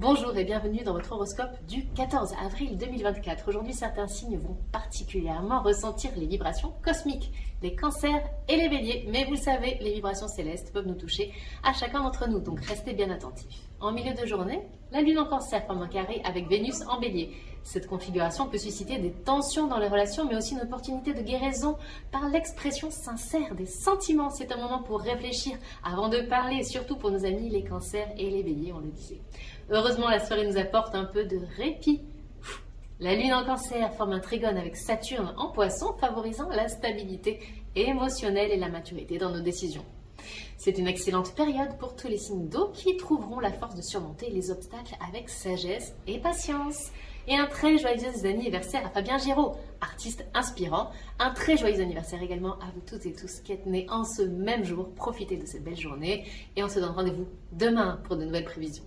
Bonjour et bienvenue dans votre horoscope du 14 avril 2024. Aujourd'hui, certains signes vont particulièrement ressentir les vibrations cosmiques, les cancers et les béliers. Mais vous le savez, les vibrations célestes peuvent nous toucher à chacun d'entre nous, donc restez bien attentifs. En milieu de journée, la lune en cancer forme un carré avec Vénus en bélier. Cette configuration peut susciter des tensions dans les relations, mais aussi une opportunité de guérison par l'expression sincère des sentiments. C'est un moment pour réfléchir avant de parler, surtout pour nos amis les cancers et les béliers, on le disait. Heureusement, la soirée nous apporte un peu de répit. La lune en cancer forme un trigone avec Saturne en poisson, favorisant la stabilité émotionnelle et la maturité dans nos décisions. C'est une excellente période pour tous les signes d'eau qui trouveront la force de surmonter les obstacles avec sagesse et patience. Et un très joyeux anniversaire à Fabien Giraud, artiste inspirant. Un très joyeux anniversaire également à vous toutes et tous qui êtes nés en ce même jour. Profitez de cette belle journée et on se donne rendez-vous demain pour de nouvelles prévisions.